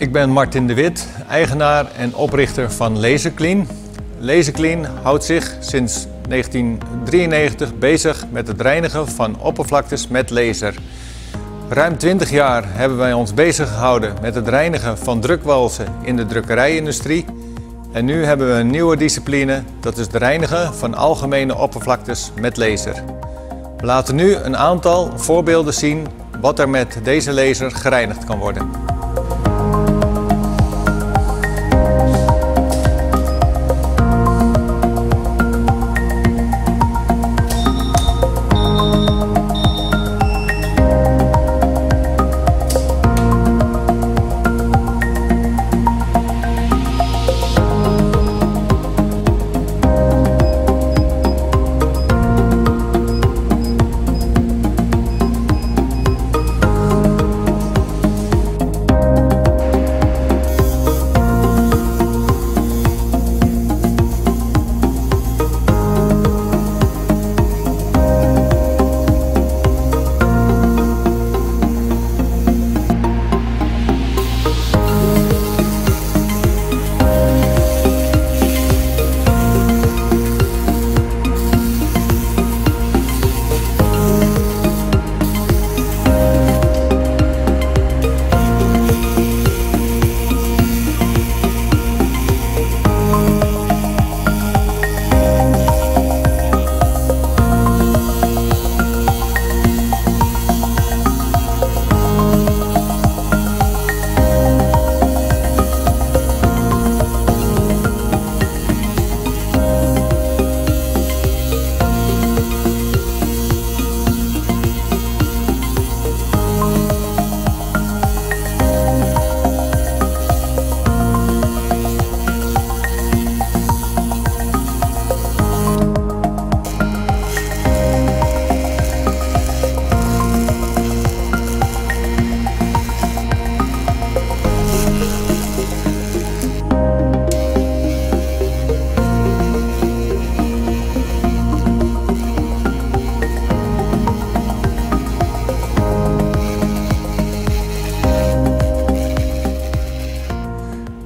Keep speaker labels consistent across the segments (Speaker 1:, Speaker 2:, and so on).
Speaker 1: Ik ben Martin de Wit, eigenaar en oprichter van LaserClean. LaserClean houdt zich sinds 1993 bezig met het reinigen van oppervlaktes met laser. Ruim 20 jaar hebben wij ons bezig gehouden met het reinigen van drukwalsen in de drukkerijindustrie. En nu hebben we een nieuwe discipline, dat is het reinigen van algemene oppervlaktes met laser. We laten nu een aantal voorbeelden zien wat er met deze laser gereinigd kan worden.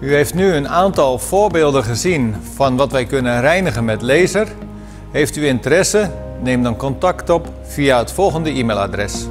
Speaker 1: U heeft nu een aantal voorbeelden gezien van wat wij kunnen reinigen met laser. Heeft u interesse? Neem dan contact op via het volgende e-mailadres.